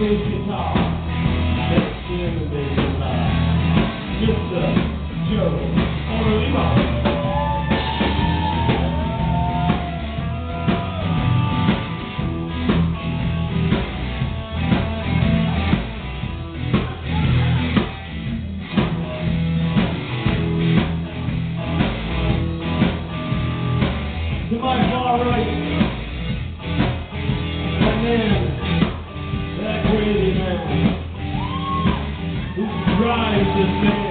Thank you. this man.